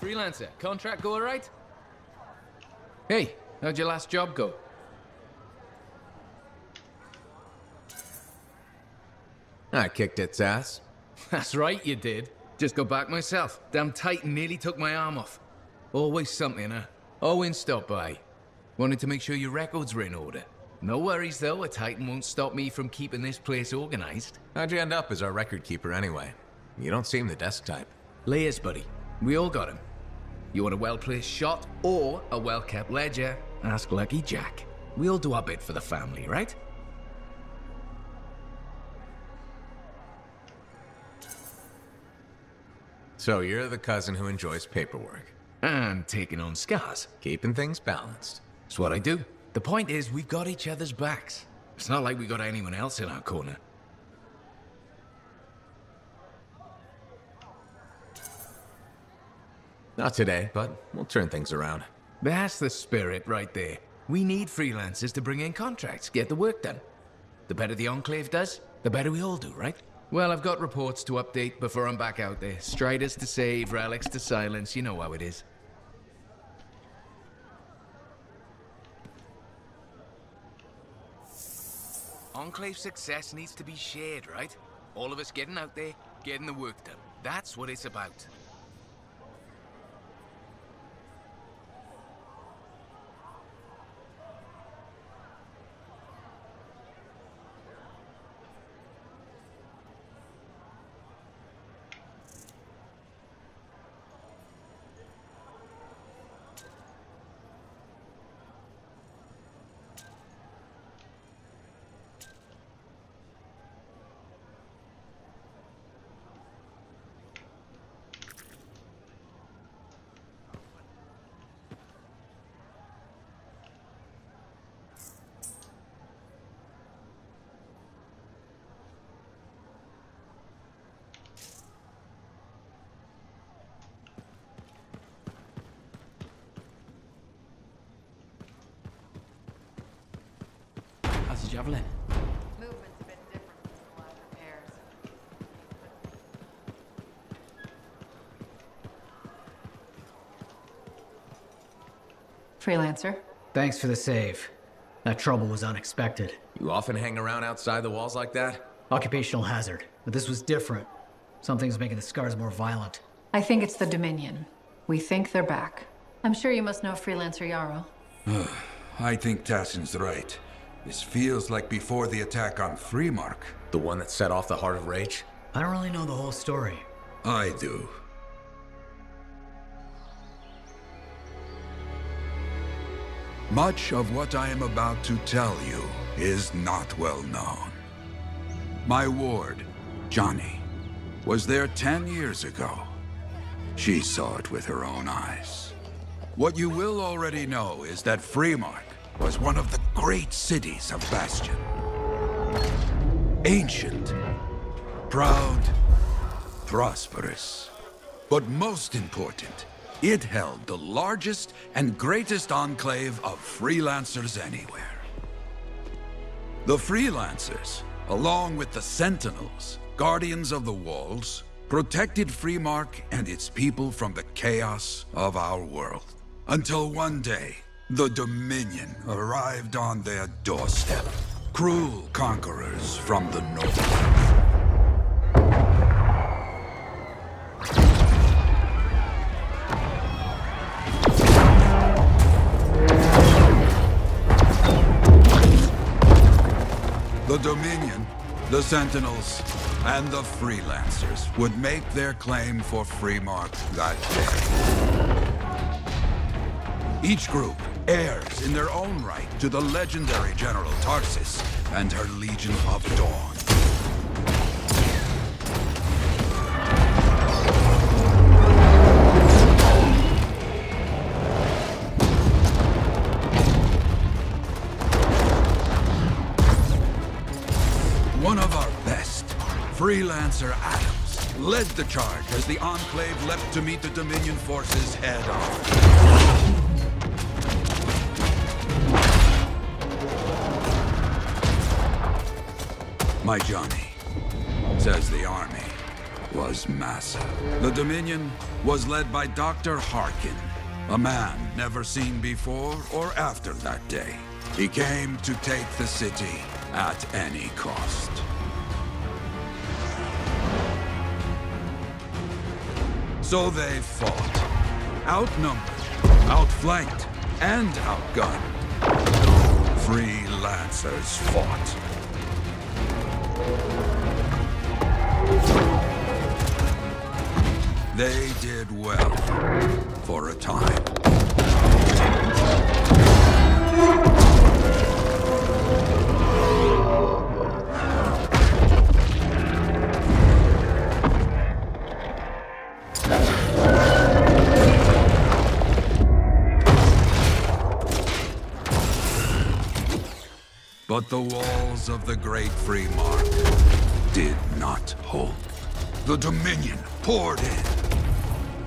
freelancer. Contract go alright? Hey, how'd your last job go? I kicked its ass. That's right, you did. Just got back myself. Damn Titan nearly took my arm off. Always something, huh? Owen stopped by. Wanted to make sure your records were in order. No worries, though. A Titan won't stop me from keeping this place organized. How'd you end up as our record keeper anyway? You don't seem the desk type. Layers, buddy. We all got him. You want a well-placed shot or a well-kept ledger? Ask Lucky Jack. We all do our bit for the family, right? So you're the cousin who enjoys paperwork. And taking on scars. Keeping things balanced. It's what I do. The point is, we've got each other's backs. It's not like we got anyone else in our corner. Not today, but we'll turn things around. That's the spirit right there. We need freelancers to bring in contracts, get the work done. The better the Enclave does, the better we all do, right? Well, I've got reports to update before I'm back out there. Striders to save, relics to silence, you know how it is. Enclave success needs to be shared, right? All of us getting out there, getting the work done. That's what it's about. Last repairs. Freelancer. Thanks for the save. That trouble was unexpected. You often hang around outside the walls like that? Occupational hazard. But this was different. Something's making the scars more violent. I think it's the Dominion. We think they're back. I'm sure you must know Freelancer Yarrow. I think Tassyn's right. This feels like before the attack on Freemark. The one that set off the Heart of Rage? I don't really know the whole story. I do. Much of what I am about to tell you is not well known. My ward, Johnny, was there ten years ago. She saw it with her own eyes. What you will already know is that Freemark was one of the great cities of Bastion. Ancient, proud, prosperous. But most important, it held the largest and greatest enclave of freelancers anywhere. The freelancers, along with the Sentinels, guardians of the walls, protected Freemark and its people from the chaos of our world. Until one day, the Dominion arrived on their doorstep. Cruel conquerors from the north. The Dominion, the Sentinels, and the Freelancers would make their claim for Freemark that day. Each group heirs in their own right to the legendary General Tarsis and her Legion of Dawn. One of our best, Freelancer Adams, led the charge as the Enclave leapt to meet the Dominion forces head on. My Johnny, says the Army, was massive. The Dominion was led by Dr. Harken, a man never seen before or after that day. He came to take the city at any cost. So they fought. Outnumbered, outflanked, and outgunned. Freelancers fought. They did well for a time. But the walls of the Great Freemark did not hold. The Dominion poured in.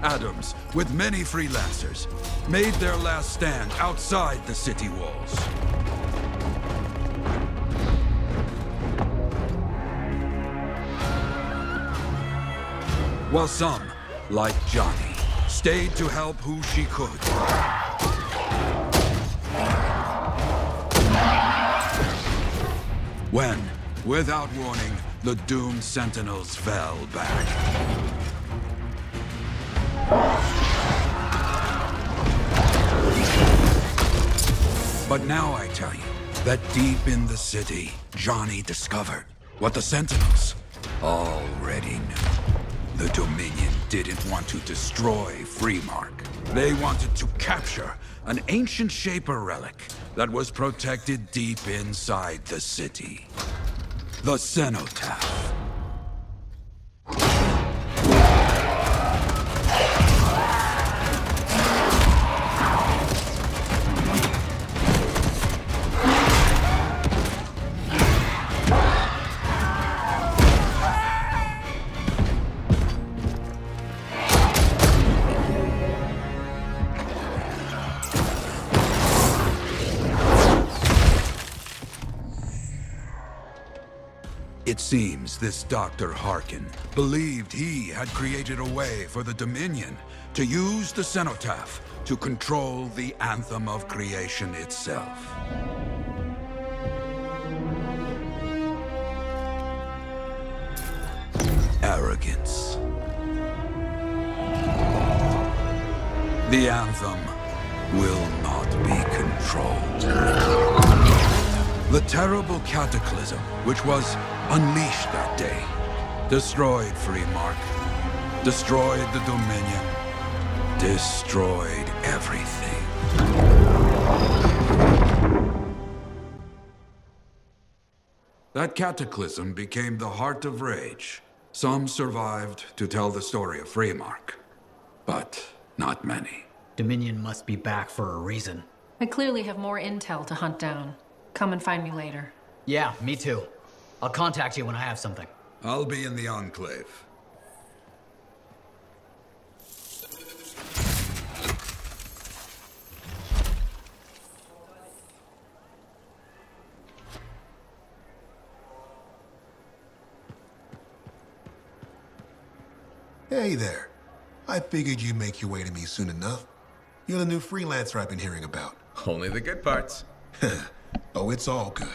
Adams, with many freelancers, made their last stand outside the city walls. While some, like Johnny, stayed to help who she could. When, without warning, the doomed sentinels fell back. But now I tell you that deep in the city, Johnny discovered what the sentinels already knew. The Dominion didn't want to destroy Freemark. They wanted to capture an ancient Shaper relic that was protected deep inside the city. The Cenotaph. It seems this Dr. Harken believed he had created a way for the Dominion to use the Cenotaph to control the Anthem of Creation itself. Arrogance. The Anthem will not be controlled. The terrible cataclysm which was unleashed that day destroyed Freemark, destroyed the Dominion, destroyed everything. That cataclysm became the heart of rage. Some survived to tell the story of Freemark, but not many. Dominion must be back for a reason. I clearly have more intel to hunt down. Come and find me later. Yeah, me too. I'll contact you when I have something. I'll be in the Enclave. Hey there. I figured you'd make your way to me soon enough. You're the new freelancer I've been hearing about. Only the good parts. oh, it's all good.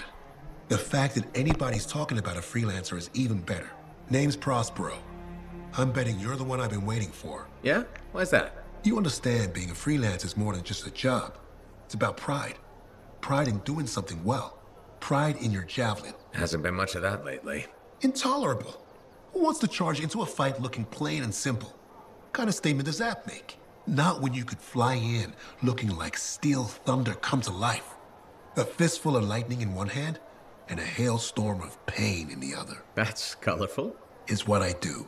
The fact that anybody's talking about a freelancer is even better. Name's Prospero. I'm betting you're the one I've been waiting for. Yeah? Why's that? You understand being a freelancer is more than just a job. It's about pride. Pride in doing something well. Pride in your javelin. Hasn't been much of that lately. Intolerable. Who wants to charge into a fight looking plain and simple? What kind of statement does that make? Not when you could fly in looking like steel thunder come to life. A fistful of lightning in one hand and a hailstorm of pain in the other. That's colorful. Is what I do.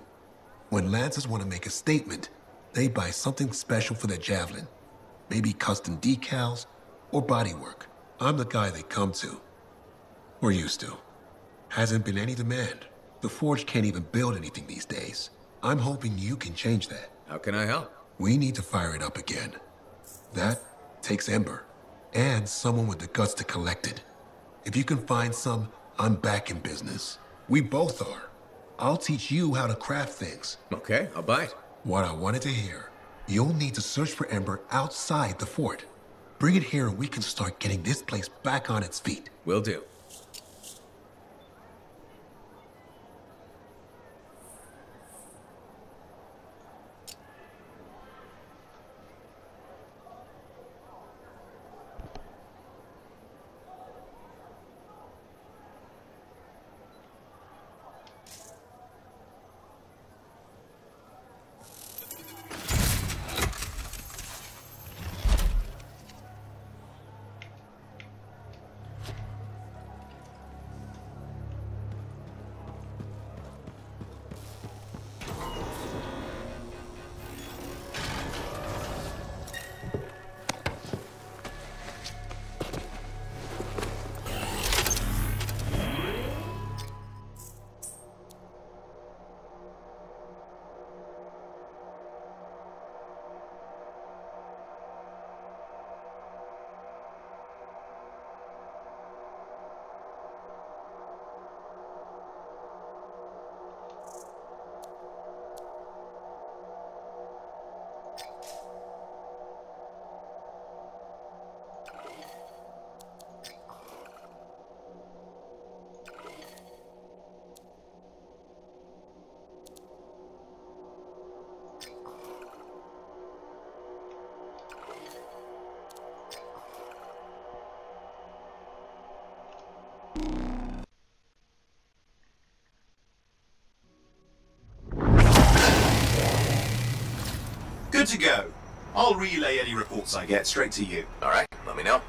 When Lancers want to make a statement, they buy something special for their javelin. Maybe custom decals or bodywork. I'm the guy they come to. Or used to. Hasn't been any demand. The Forge can't even build anything these days. I'm hoping you can change that. How can I help? We need to fire it up again. That takes Ember. And someone with the guts to collect it. If you can find some, I'm back in business. We both are. I'll teach you how to craft things. Okay, I'll bite. What I wanted to hear. You'll need to search for Ember outside the fort. Bring it here and we can start getting this place back on its feet. Will do. Good to go. I'll relay any reports I get straight to you. All right, let me know.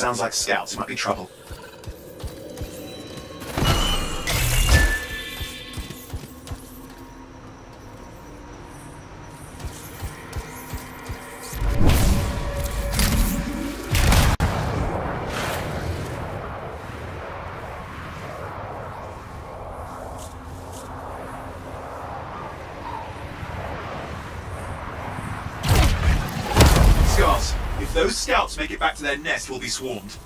Sounds like scouts. Might be trouble. Those scouts make it back to their nest, we'll be swarmed.